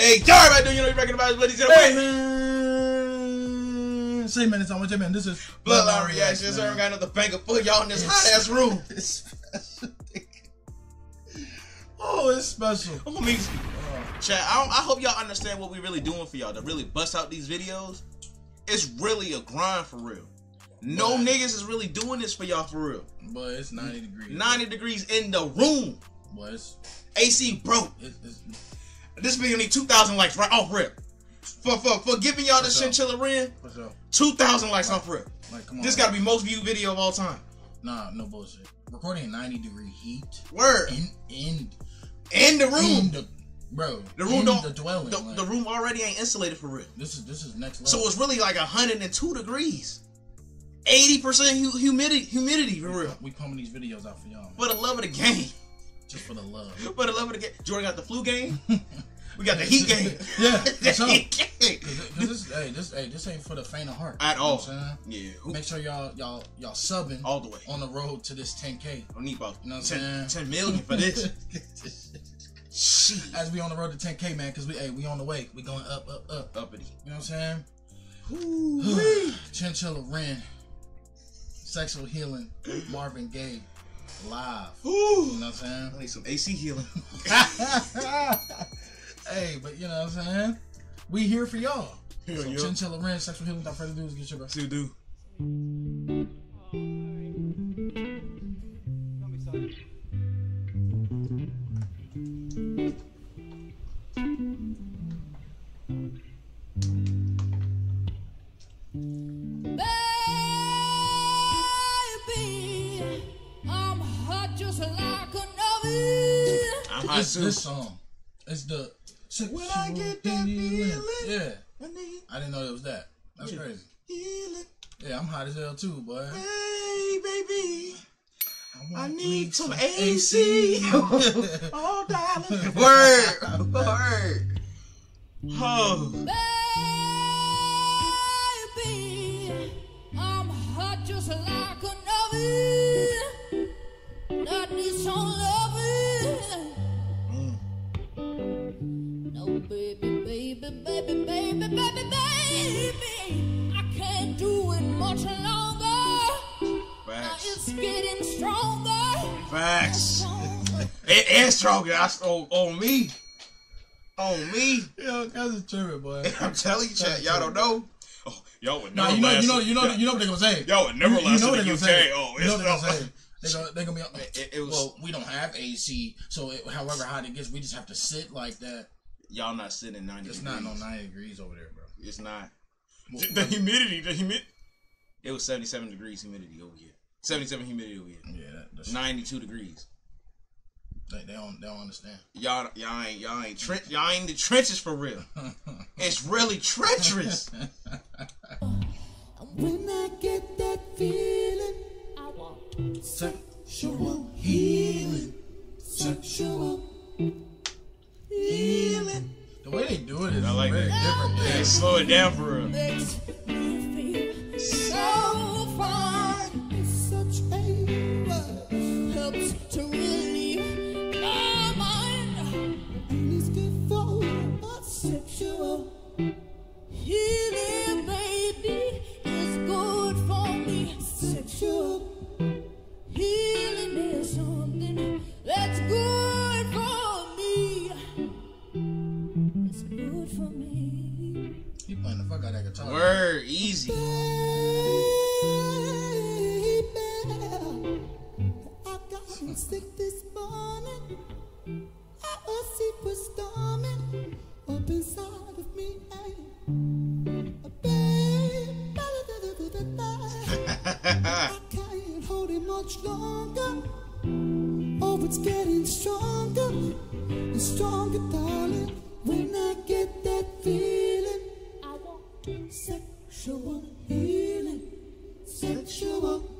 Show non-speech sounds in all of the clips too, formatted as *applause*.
Hey, sorry about doing, you know, you recognize what he's man, say man, it's on what man. This is Bloodline reactions. Sir, I got another banger for y'all in this hot ass room. It's special. oh, it's special. I'm gonna meet oh. Chat, I, I hope y'all understand what we really doing for y'all to really bust out these videos. It's really a grind for real. No Right. niggas is really doing this for y'all for real. But it's 90 degrees. 90 degrees in the room. It's, AC broke. it's, it's This video need 2,000 likes right off rip. For, for, for giving y'all the chinchilla Ren, what's up? 2,000 likes off rip. Like, come on. This gotta be most viewed video of all time. Nah, no bullshit. Recording in 90 degree heat Word. in in In the in room. the bro. The room in don't. the dwelling. The, like, the room already ain't insulated for real. This is this is next level. So it's really like 102 degrees. 80% hu- humidity, humidity for real. we pumping these videos out for y'all, man. For the love of the game. Just for the love. For the love of the game. Jordan got the flu game. *laughs* We got the heat game. Yeah, *laughs* the heat game. Cause, 'cause this, hey, this, hey, this ain't for the faint of heart. At You know all. I'm saying? Yeah. Make sure y'all, y'all, y'all subbing All the way. on the road to this 10k. I need about You know what 10, I'm saying? 10 million for this. *laughs* Shit. As we on the road to 10k, man, cause we, hey, we on the way. We going up, up, up. Uppity. You know what I'm saying? *sighs* Chinchilla Ren, sexual healing, *gasps* Marvin Gaye, live. Ooh. You know what I'm saying? I need some AC healing. *laughs* *laughs* hey, but you know what I'm saying? We here for y'all. Hell So. Chinchilla Ren, sexual healing. Without further ado, let's get your best. Still do. Just like an oven. I'm hot It's too. this song. It's the When I get that feeling. Yeah, I need I didn't know it was that. That's Yeah. crazy. healing. Yeah, I'm hot as hell too, boy. Hey, baby. I want need some some AC. *laughs* oh, darling. Word. *laughs* Word. Oh. Baby, baby, baby, baby, baby, baby, baby. I can't do it much longer. Now it's getting stronger. Facts. It is stronger. I, on, on me. On me. Yo, guys are tripping, boy. *laughs* I'm telling you, chat. Y'all don't know. Oh, y'all would No, never you know, last. you know, you know, you know what they're gonna say. Y'all would never You- you know in what the they gonna UK. say. Oh, you know it's what they're gonna say. They're gonna, they're gonna be. It- it was- well, we don't have AC, so it, however hot it gets, we just have to sit like that. Y'all not sitting 90 It's degrees. not no 90 degrees over there, bro. It's not. Well, *laughs* The humidity, the humid. It was 77 degrees humidity over here. 77 humidity over here. Yeah, that, that's, 92 degrees. they, they don't they don't understand. Y'all, y'all ain't, y'all ain't, tren- y'all ain't in the trenches for real. *laughs* It's really treacherous. *laughs* When I get that feeling, I want Sexual healing, sexual. Slow it down for can't hold it much longer. Oh, it's getting stronger and stronger, darling. When I get that feeling, I want to sexual healing, sexual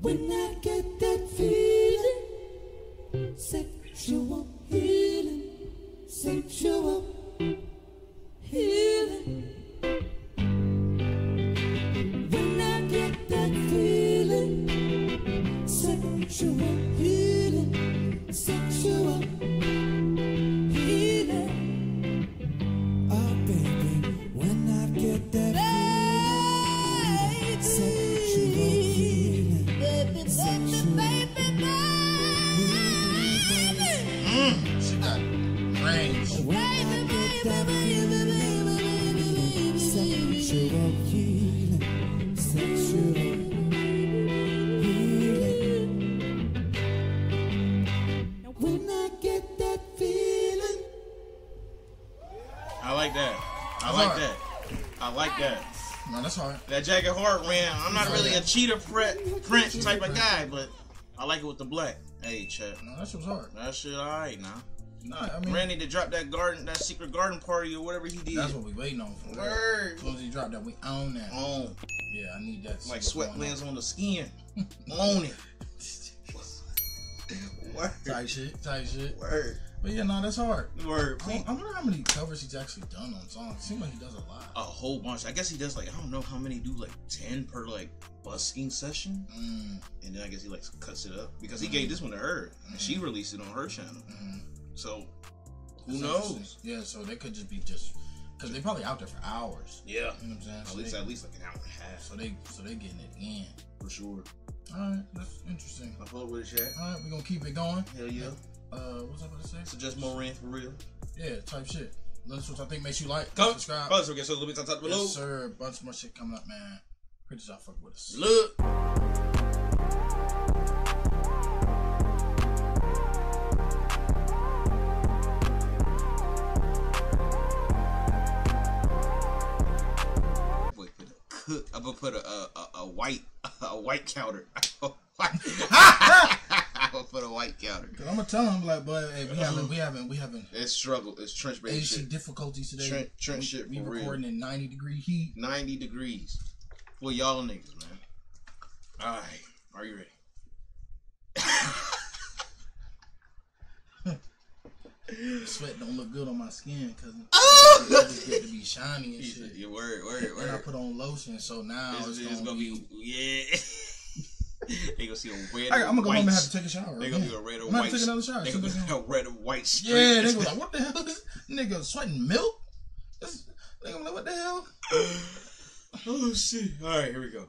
When I get that feeling, sexual healing, sexual healing. When I get that feeling, sexual healing, like that. I like hard. that. I like that. No, that's hard. That jacket Heart man. I'm not really a cheetah print, print type of guy, but I like it with the black. Hey, chat. No, that shit was hard. That shit alright now. No, I mean, Randy to drop that garden, that secret garden party or whatever he did. that's what we waiting on for. Word. Soon he dropped that, we own that. On Yeah, I need that. like going sweatpants on the skin. *laughs* Own it. Word. Tight shit, tight shit. Word. But yeah, no, that's hard. Word. I, I wonder how many covers he's actually done on songs. Seems like he does a lot. A whole bunch. I guess he does like I don't know how many do like ten per like busking session, Mm, and then I guess he like cuts it up because he gave this one to her and she released it on her channel. mm. So who That's knows? Yeah, so they could just be just because they're probably out there for hours. Yeah. You know what I'm saying? At So least they, at least like an hour and a half so they so they getting it in. for sure. All right, that's interesting. I fuck with it, chat. All right, we're gonna keep it going. Hell yeah. Uh, what's I about to say? Suggest more rant for real. Yeah, type shit. Let us know what I think makes you like, Come. subscribe. So get so a little bit on top below. Yes, sir. Bunch more shit coming up, man. Pretty y'all fuck with us. Look. I'm gonna put a a, a, a white *laughs* a white counter. *laughs* *laughs* Gonna put a white counter. I'm gonna tell him like, but hey, we uh-huh. haven't, we haven't, we haven't It's struggle. It's trench baby AC difficulties today. Trent- Trent we, shit we for real. recording in 90 degree heat. 90 degrees for y'all niggas, man. All right, are you ready? *laughs* Sweat don't look good on my skin because Oh! *laughs* it's get to be shiny and shit. Your word, word, And I put on lotion, so now This it's, is gonna, be. yeah. *laughs* gonna see a red. I, I'm gonna go home and have to take a shower. They gonna again. be a red or I'm white. take another shower. *laughs* They gonna be a red or white streak. Yeah, they go like, what the hell? This nigga sweating milk? This, they gonna be like, what the hell? *gasps* oh shit! All right, here we go.